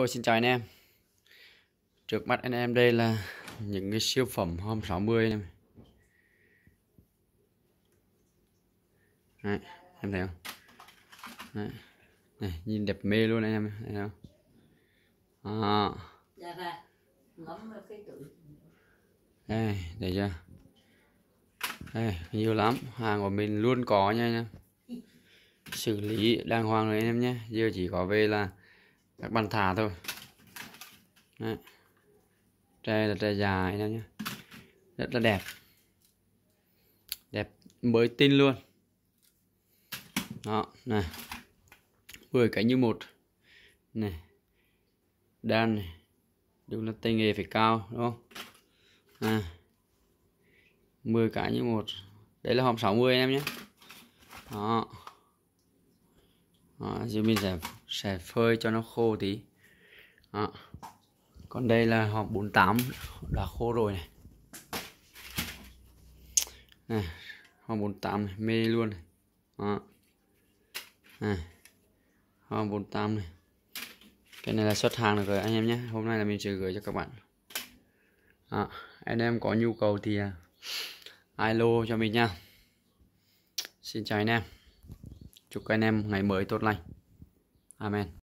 Hello, xin chào anh em. Trước mắt anh em đây là những cái siêu phẩm hôm 60 anh em. Đấy, em thấy không? Đấy. Này, nhìn đẹp mê luôn anh em thấy không? À, đây thấy chưa? Đây nhiều lắm. Hàng của mình luôn có nha anh em. Xử lý đàng hoàng rồi anh em nhé. Giờ chỉ có về là các bàn thả thôi. Đấy. tre là tre dài nha nhé rất là đẹp. Đẹp mới tinh luôn. Đó, này. 10 cái như một. Này. Đan này. Đúng là tay nghề phải cao, đúng không? À. 10 cái như một. Đấy là hòm 60 em nhé đó đó, giờ mình sẽ sẽ phơi cho nó khô tí. Đó. còn đây là hòm 48 đã khô rồi này. Này hòm 48 này mê luôn này. Đó. Này hòm 48 này. Cái này là xuất hàng được rồi anh em nhé. Hôm nay là mình sẽ gửi cho các bạn. Đó. anh em có nhu cầu thì à, alo cho mình nha. Xin chào anh em chúc các anh em ngày mới tốt lành. Amen.